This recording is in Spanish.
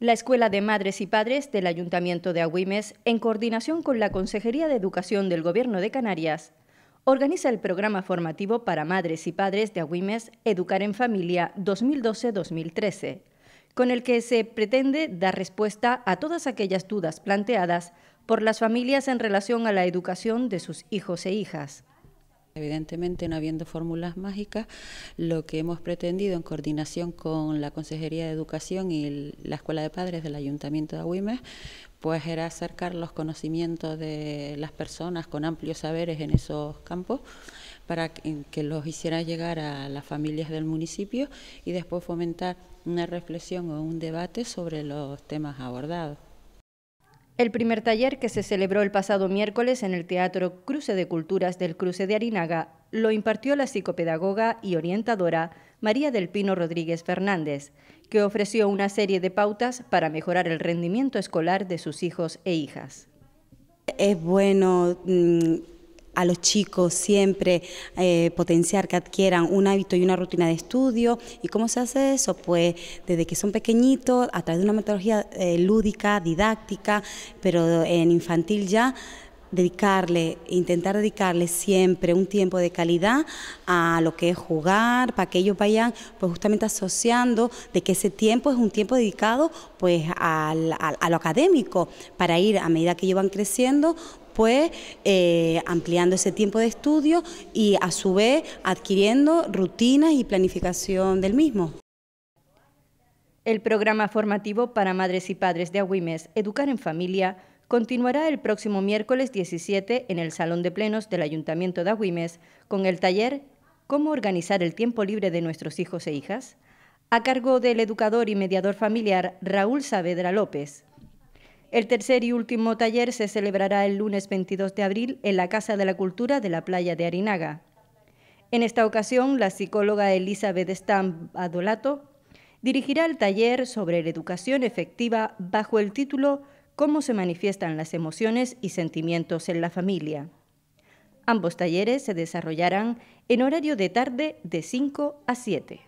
La Escuela de Madres y Padres del Ayuntamiento de Agüimes, en coordinación con la Consejería de Educación del Gobierno de Canarias, organiza el programa formativo para madres y padres de Agüimes Educar en Familia 2012-2013, con el que se pretende dar respuesta a todas aquellas dudas planteadas por las familias en relación a la educación de sus hijos e hijas. Evidentemente, no habiendo fórmulas mágicas, lo que hemos pretendido en coordinación con la Consejería de Educación y la Escuela de Padres del Ayuntamiento de Agüimes, pues era acercar los conocimientos de las personas con amplios saberes en esos campos para que los hiciera llegar a las familias del municipio y después fomentar una reflexión o un debate sobre los temas abordados. El primer taller que se celebró el pasado miércoles en el Teatro Cruce de Culturas del Cruce de Arinaga lo impartió la psicopedagoga y orientadora María del Pino Rodríguez Fernández, que ofreció una serie de pautas para mejorar el rendimiento escolar de sus hijos e hijas. Es bueno mm, a los chicos siempre eh, potenciar que adquieran un hábito y una rutina de estudio. ¿Y cómo se hace eso? Pues desde que son pequeñitos, a través de una metodología eh, lúdica, didáctica, pero en infantil ya dedicarle, intentar dedicarle siempre un tiempo de calidad a lo que es jugar, para que ellos vayan pues justamente asociando de que ese tiempo es un tiempo dedicado pues a lo académico, para ir a medida que ellos van creciendo pues ampliando ese tiempo de estudio y a su vez adquiriendo rutinas y planificación del mismo. El programa formativo para madres y padres de Agüimes, Educar en Familia, continuará el próximo miércoles 17 en el Salón de Plenos del Ayuntamiento de Agüimes con el taller ¿Cómo organizar el tiempo libre de nuestros hijos e hijas? a cargo del educador y mediador familiar Raúl Saavedra López. El tercer y último taller se celebrará el lunes 22 de abril en la Casa de la Cultura de la playa de Arinaga. En esta ocasión, la psicóloga Elizabeth Stamp Adolato dirigirá el taller sobre la educación efectiva bajo el título Cómo se manifiestan las emociones y sentimientos en la familia. Ambos talleres se desarrollarán en horario de tarde de 5 a 7.